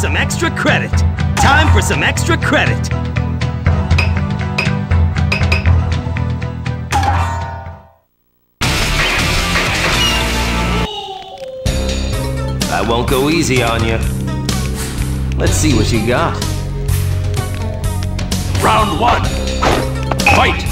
some extra credit. Time for some extra credit. I won't go easy on you. Let's see what you got. Round one. Fight!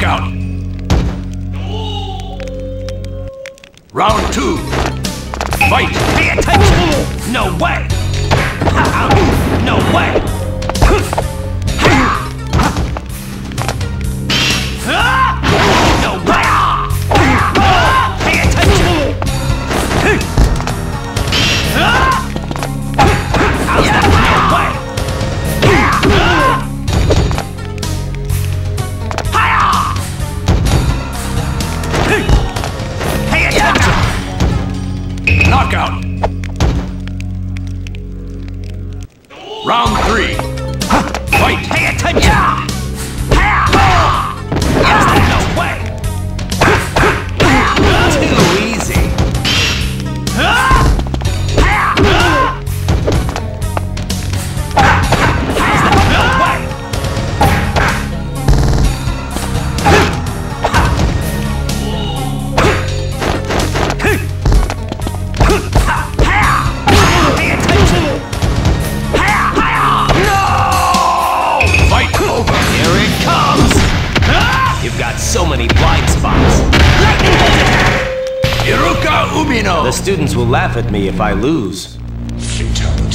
Knockout! Round two. Fight! Pay attention! No way! No way! Knockout! Round three. Many blind spots. Iruka Umino! The students will laugh at me if I lose. Fatality.